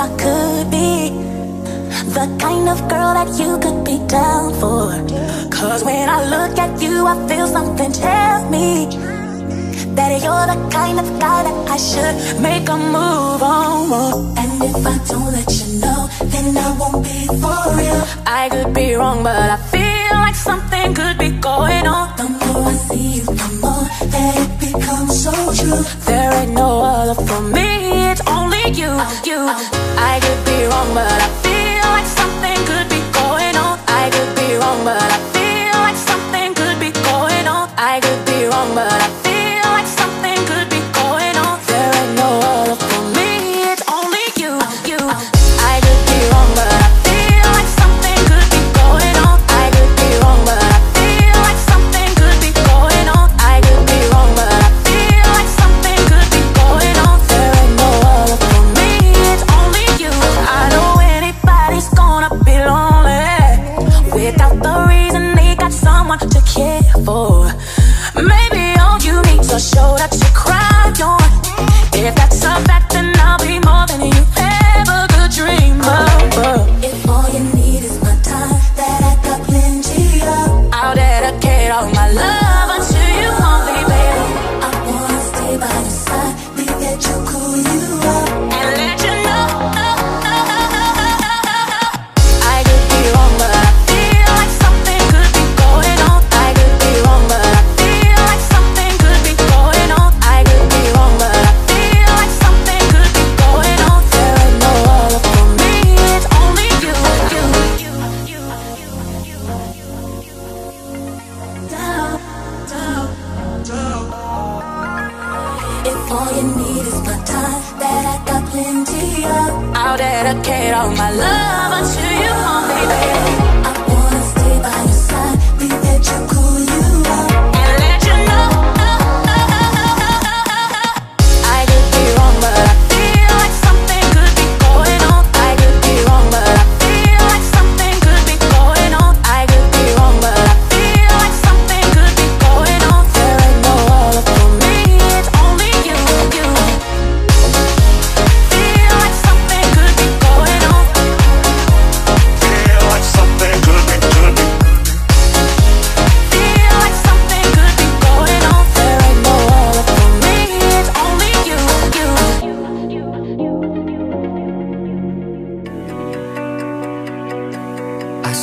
I could be The kind of girl that you could be down for. Cause when I look at you I feel something. Tell me That you're the kind of guy that I should make a move on. And if I don't let you know Then I won't be for real. I could be wrong but I feel like something could be going on. The more I see you the more that it becomes so true. There ain't no show that you All you need is my time that I got plenty of. I'll dedicate all my love on you.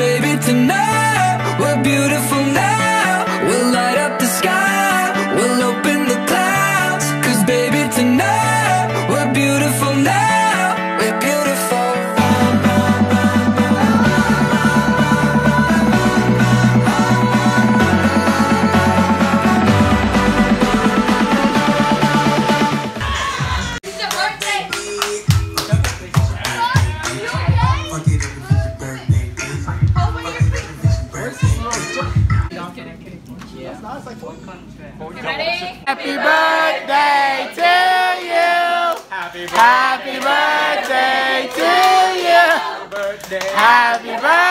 baby, tonight. Like four. Ready? Happy birthday to you. Happy birthday, to you. Happy birthday.